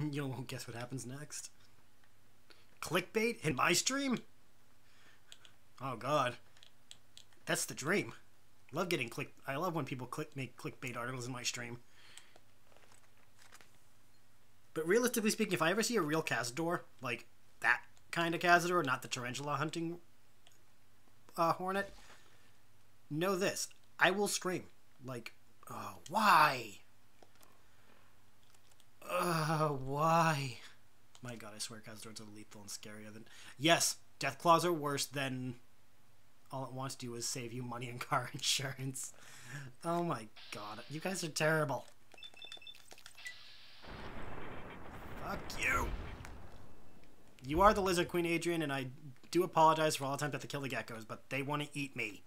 you won't guess what happens next. Clickbait in my stream? Oh god. That's the dream. Love getting click I love when people click make clickbait articles in my stream. But realistically speaking, if I ever see a real Cazador, like that kind of Cazador, not the tarantula hunting uh, hornet, know this. I will scream. Like, oh, why? Uh, why? My god, I swear Cazadors are lethal and scarier than... Yes, Deathclaws are worse than... All it wants to do is save you money and car insurance. Oh my god, you guys are terrible. Fuck you. You are the Lizard Queen, Adrian, and I do apologize for all the times I have to kill the geckos, but they want to eat me.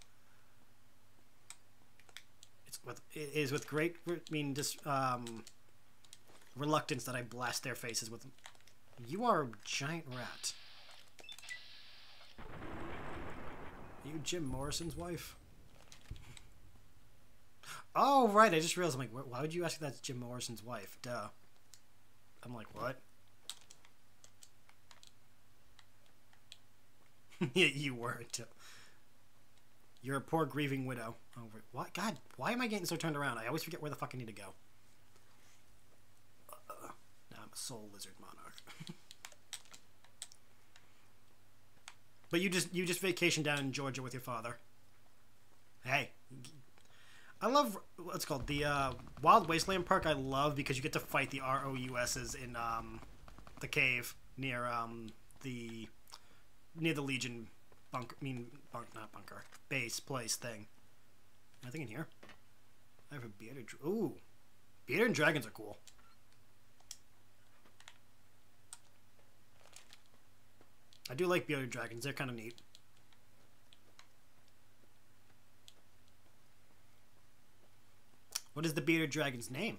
It's with it is with great, I mean, just um, reluctance that I blast their faces with. You are a giant rat. Are you Jim Morrison's wife? Oh, right. I just realized. I'm like, why would you ask if that's Jim Morrison's wife? Duh. I'm like, what? yeah, you were. Too. You're a poor grieving widow. Oh, wait, what? God, why am I getting so turned around? I always forget where the fuck I need to go. Soul lizard monarch. but you just you just vacation down in Georgia with your father. Hey, I love what's called the uh, Wild Wasteland perk. I love because you get to fight the ROUSs in um, the cave near um, the near the Legion bunker. I mean, bunk, not bunker, base place thing. Nothing in here. I have a bearded. Ooh, bearded dragons are cool. I do like bearded dragons. They're kind of neat. What is the bearded dragon's name?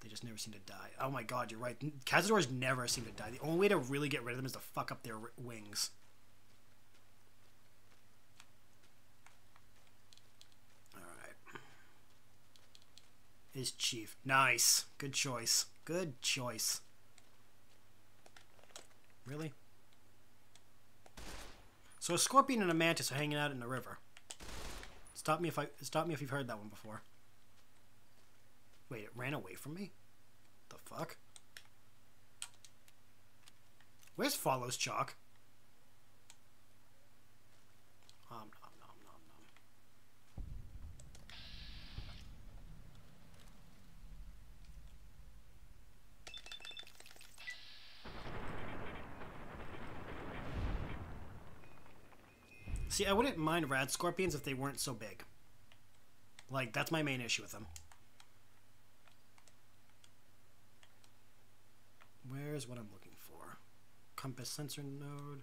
They just never seem to die. Oh my god, you're right. Cazadors never seem to die. The only way to really get rid of them is to fuck up their wings. Alright. Is Chief. Nice. Good choice. Good choice. Really? So a scorpion and a mantis are hanging out in the river. Stop me if I stop me if you've heard that one before. Wait, it ran away from me? The fuck? Where's Follows Chalk? See, I wouldn't mind rad scorpions if they weren't so big. Like, that's my main issue with them. Where's what I'm looking for? Compass sensor node.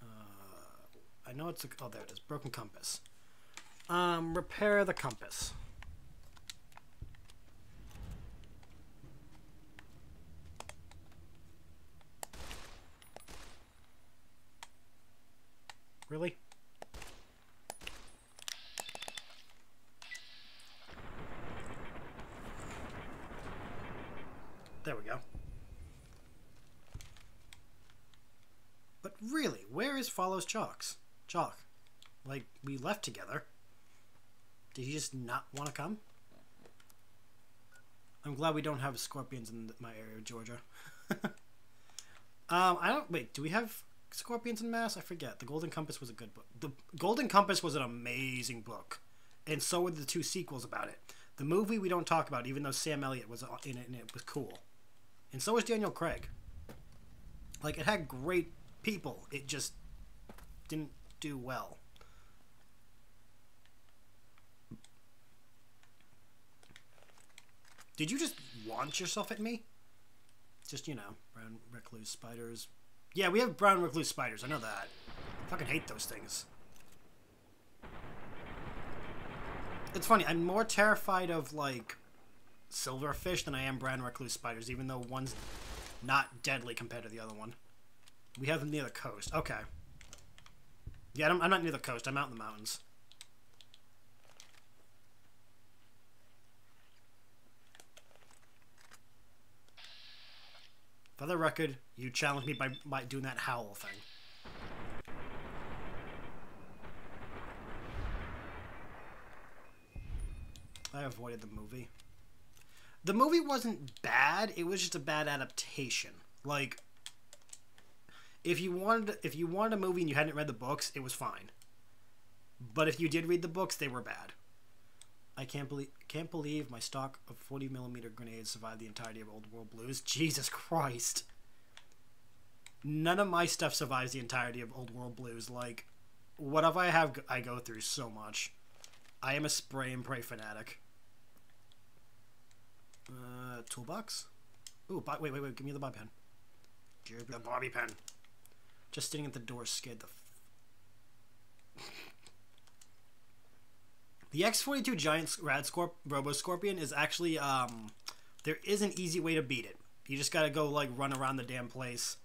Uh, I know it's a, oh there it is. Broken compass. Um, repair the compass. Really? There we go. But really, where is Follows Chalks? Chalk. Like, we left together. Did he just not want to come? I'm glad we don't have scorpions in my area of Georgia. um, I don't... Wait, do we have scorpions in Mass? I forget. The Golden Compass was a good book. The Golden Compass was an amazing book. And so were the two sequels about it. The movie we don't talk about, even though Sam Elliott was in it and it was cool. And so was Daniel Craig. Like, it had great people. It just didn't do well. Did you just launch yourself at me? Just, you know, brown recluse spiders. Yeah, we have brown recluse spiders. I know that. I fucking hate those things. It's funny. I'm more terrified of, like, silverfish than I am brown recluse spiders, even though one's not deadly compared to the other one. We have them near the coast. Okay. Yeah, I'm, I'm not near the coast. I'm out in the mountains. For the record, you challenged me by, by doing that howl thing. I avoided the movie. The movie wasn't bad, it was just a bad adaptation. Like if you wanted if you wanted a movie and you hadn't read the books, it was fine. But if you did read the books, they were bad. I can't believe can't believe my stock of 40 millimeter grenades survived the entirety of Old World Blues. Jesus Christ. None of my stuff survives the entirety of Old World Blues. Like, whatever I have, I go through so much. I am a spray and pray fanatic. Uh, toolbox? Ooh, wait, wait, wait, give me the bobby pen. Give me the bobby pen. Just sitting at the door scared the The X42 Giant Radscorp Robo Scorpion is actually um there is an easy way to beat it. You just gotta go like run around the damn place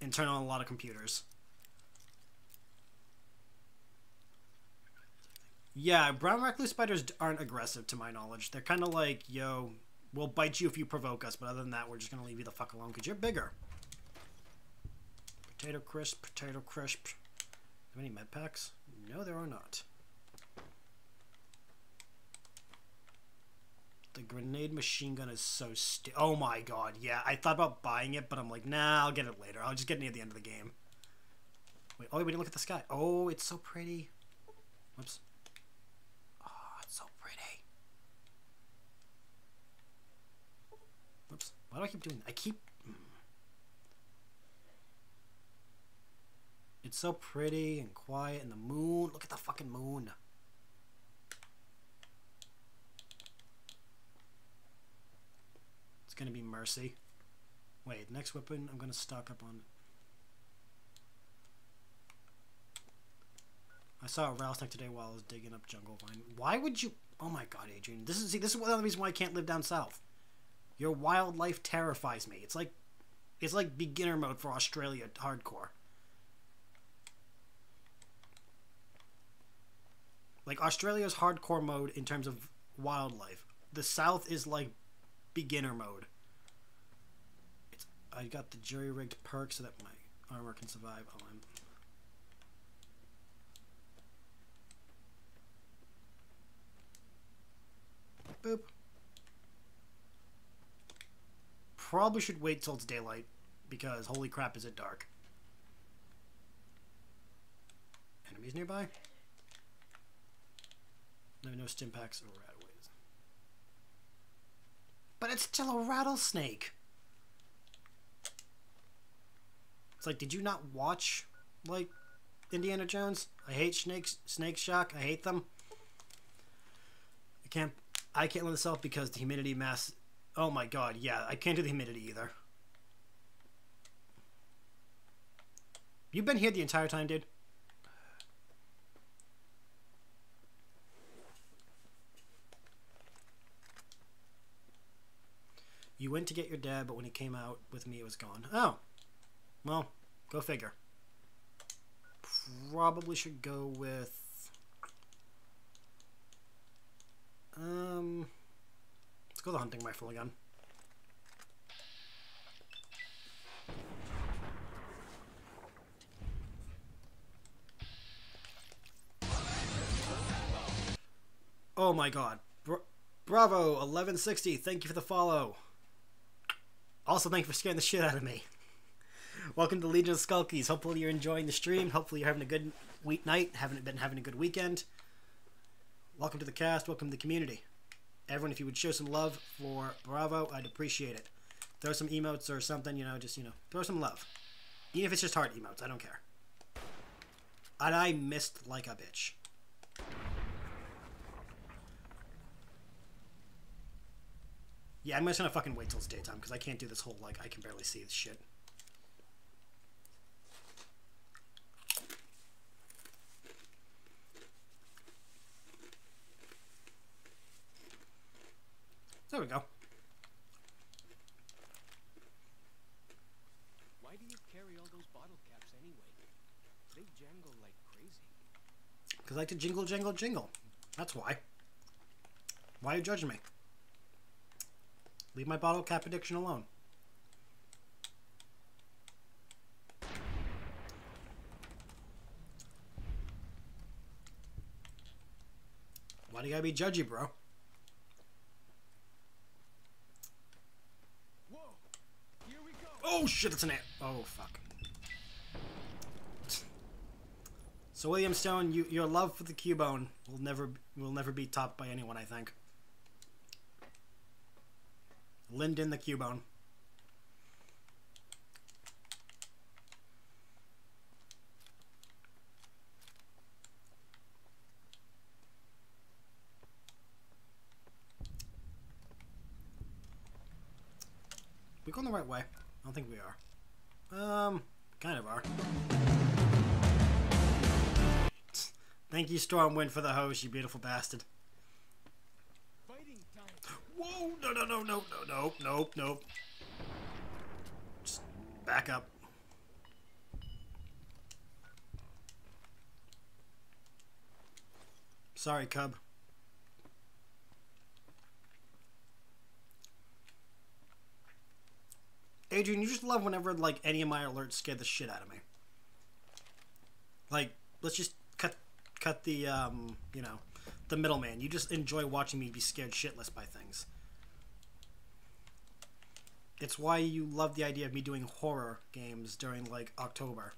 and turn on a lot of computers. Yeah, brown recluse spiders aren't aggressive to my knowledge. They're kind of like, yo, we'll bite you if you provoke us, but other than that, we're just gonna leave you the fuck alone because you're bigger. Potato crisp, potato crisp. Have any med packs? No, there are not. The grenade machine gun is so sti- Oh my god, yeah. I thought about buying it, but I'm like, nah, I'll get it later. I'll just get it near the end of the game. Wait, oh, wait, we didn't look at the sky. Oh, it's so pretty. Whoops. Oh, it's so pretty. Whoops. Why do I keep doing that? I keep... Hmm. It's so pretty and quiet, and the moon. Look at the fucking moon. It's going to be Mercy. Wait, next weapon I'm going to stock up on. I saw a rattlesnake today while I was digging up jungle vine. Why would you? Oh my god, Adrian. This is see, this is one of the reasons why I can't live down south. Your wildlife terrifies me. It's like it's like beginner mode for Australia hardcore. Like Australia's hardcore mode in terms of wildlife. The south is like beginner mode. It's I got the jury rigged perk so that my armor can survive. I'm Boop. Probably should wait till it's daylight because holy crap is it dark. Enemies nearby? No, no stimpaks or RadAways. But it's still a rattlesnake. It's like, did you not watch, like, Indiana Jones? I hate snakes, snake shock. I hate them. I can't, I can't let this out because the humidity mass. Oh my god, yeah, I can't do the humidity either. You've been here the entire time, dude. You went to get your dad, but when he came out with me, it was gone. Oh. Well, go figure. Probably should go with... Um... Let's go the hunting rifle again. Oh my god. Bra Bravo, 1160, thank you for the follow. Also, thank you for scaring the shit out of me. Welcome to Legion of Skulkies. Hopefully you're enjoying the stream. Hopefully you're having a good week night, having been having a good weekend. Welcome to the cast. Welcome to the community. Everyone, if you would show some love for Bravo, I'd appreciate it. Throw some emotes or something, you know, just, you know, throw some love. Even if it's just heart emotes, I don't care. And I missed like a bitch. Yeah, I'm just gonna fucking wait till it's daytime because I can't do this whole like I can barely see this shit. There we go. Why do you carry all those bottle caps anyway? They jangle like crazy. Because I like to jingle, jangle, jingle. That's why. Why are you judging me? Leave my bottle cap addiction alone. Why do you gotta be judgy, bro? Whoa. Here we go. Oh shit, it's an ant. Oh fuck. So William Stone, you, your love for the Cubone will never will never be topped by anyone, I think. Lyndon the Cubone. We going the right way? I don't think we are. Um, kind of are. Thank you, Stormwind, for the host, you beautiful bastard. Fighting time! Whoa! No, no, no, no, no, no, nope, nope. Just back up. Sorry, Cub. Adrian, you just love whenever like any of my alerts scare the shit out of me. Like, let's just cut cut the um, you know, the middleman. You just enjoy watching me be scared shitless by things. It's why you love the idea of me doing horror games during like October,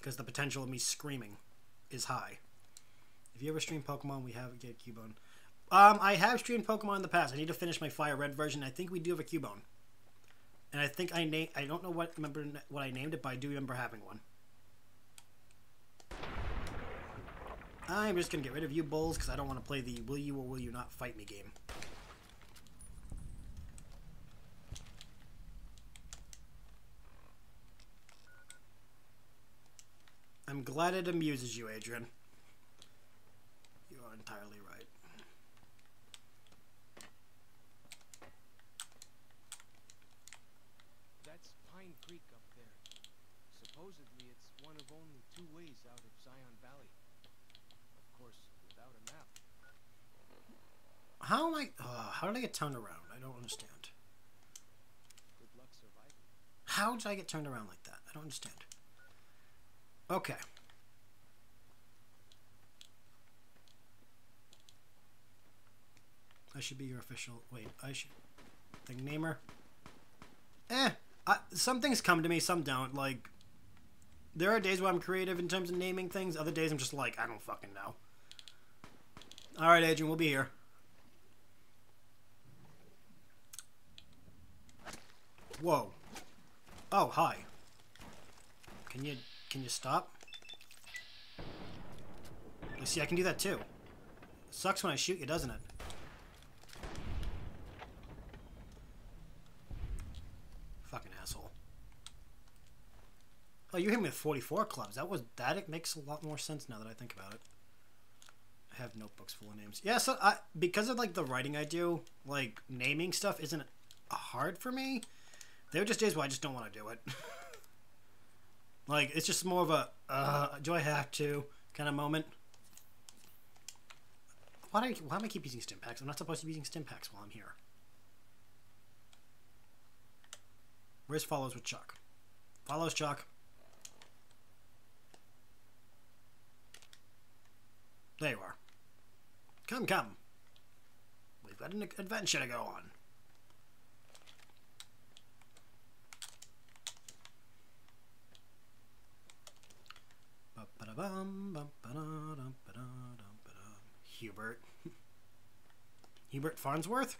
because the potential of me screaming is high. If you ever stream Pokemon, we have get Cubone. Um, I have streamed Pokemon in the past. I need to finish my Fire Red version. I think we do have a Cubone, and I think I name. I don't know what remember what I named it, but I do remember having one. I'm just gonna get rid of you bulls because I don't want to play the will you or will you not fight me game. I'm glad it amuses you, Adrian. You are entirely right. That's Pine Creek up there. Supposedly it's one of only two ways out of Zion Valley. Of course, without a map. How am I? Uh, how did I get turned around? I don't understand. Good luck surviving. How did I get turned around like that? I don't understand. Okay. I should be your official. Wait, I should. Thing namer. Eh. I, some things come to me, some don't. Like, there are days where I'm creative in terms of naming things. Other days I'm just like, I don't fucking know. All right, Adrian, we'll be here. Whoa. Oh, hi. Can you can you stop? You see, I can do that too. Sucks when I shoot you, doesn't it? Fucking asshole. Oh, you hit me with 44 clubs. That was that. It makes a lot more sense now that I think about it. I have notebooks full of names. Yeah, so I because of like the writing I do, like naming stuff isn't hard for me. There are just days where I just don't want to do it. like it's just more of a uh, do I have to kind of moment. Why do I, why am I keep using stim packs? I'm not supposed to be using stim packs while I'm here. Where's follows with Chuck? Follows Chuck. There you are. Come, come. We've got an adventure to go on. Hubert. Hubert Farnsworth?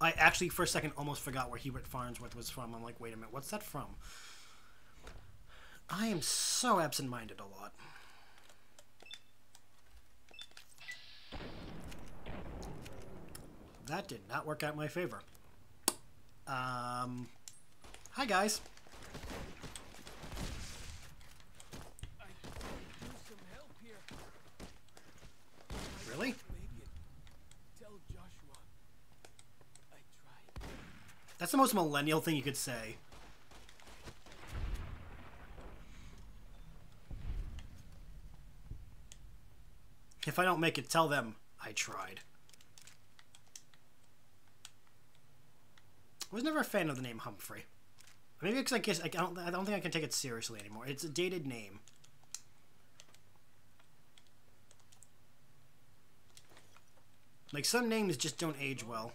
I actually, for a second, almost forgot where Hubert Farnsworth was from. I'm like, wait a minute, what's that from? I am so absent minded a lot. That did not work out in my favor. Um, hi, guys. Really? That's the most millennial thing you could say. If I don't make it, tell them I tried. I was never a fan of the name Humphrey. Maybe because I guess I don't. I don't think I can take it seriously anymore. It's a dated name. Like some names just don't age well.